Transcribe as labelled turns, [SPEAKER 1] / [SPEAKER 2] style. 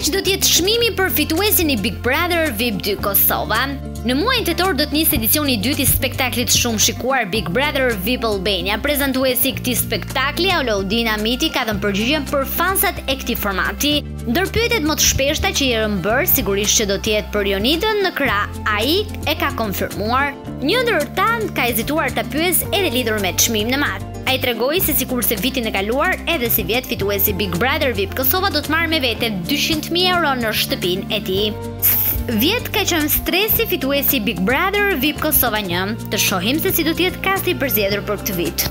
[SPEAKER 1] Kaq do të jetë çmimi për fituesin i Big Brother VIP 2 Kosova. Në muajin tetor do të nisë edicioni i dytë i spektaklit shumë të shikuar Big Brother VIP Albania. Prezantuesi i këtij spektakli, Alaudin Hamiti, ka dhënë përgjigjen për fansat e këtij formati. Ndër pyetjet më të shpeshta që i janë bërë, sigurisht që do të jetë për Jonidën në krah, ai e ka konfirmuar. Një ndër ta s'ka hezituar ta pyesë edhe lidhur me çmimin e madh. Ai tregoi se sikurse vitin e kaluar, edhe sivjet fituesi i Big Brother VIP Kosova do të marrë me vete 200.000 euro në shtëpinë e tij. Vjet ka qenë Stresi fituesi i Big Brother VIP Kosova 1. Të shohim se si do të jetë kasti i përzgjedhur për këtë vit.